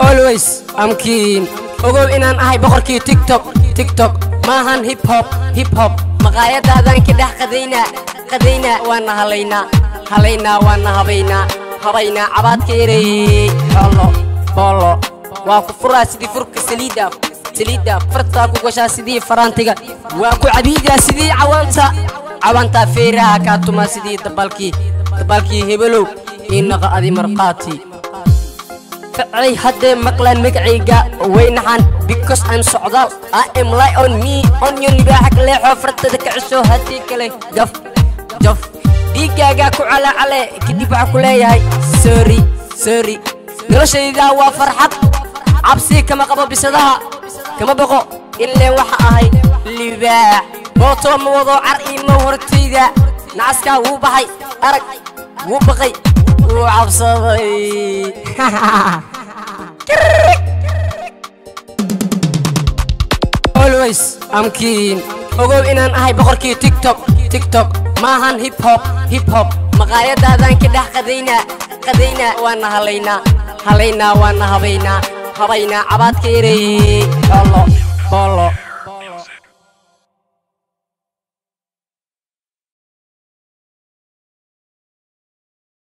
always amkiin ogow inaan ahay boqorkii tiktok tiktok. Maahan hip hop hip hop maqaayadaadaan ka dhex qadaynaa qadaynaa waana halaynaa. Halaynaa waana habaynaa. Habaynaa cabaadka ereeyey xoolo boolo. Waa ku furaa sidii furka saliidda saliidda fartaa ku gashaa sidii faraantiga. Waa ku cabiidaa sidii cawaanta. Cawaantaa feeraha kaa tumaa sidii dabalkii dabalkii hebelow inaqa adi marqaati ficay haddee maqlaan magacayga waynaxaan because I'm socdaal I am lie on me on your libaaxa kaleexoo fartada ka cesho haddii kale jaf jaf dhiiggaagaa ku calacale kadib waxaa ku leeyahay sorry sorry. Noloshaydaa waa farxad cabsi kama qabo bisadaha kama boqo. Ileen waxa ahay libaax bootoo ma wado car iima hortayda nacaskaa wuu baxay arag wuu baqay wuu cabsaday always amkiin ogow inaan ahay boqorkii tiktok tiktok. Maahan hip hop hip hop maqaayadaadaan ka dhex qadaynaa qadaynaa waana halaynaa halaynaa waana habaynaa habaynaa cabaadka ereeyey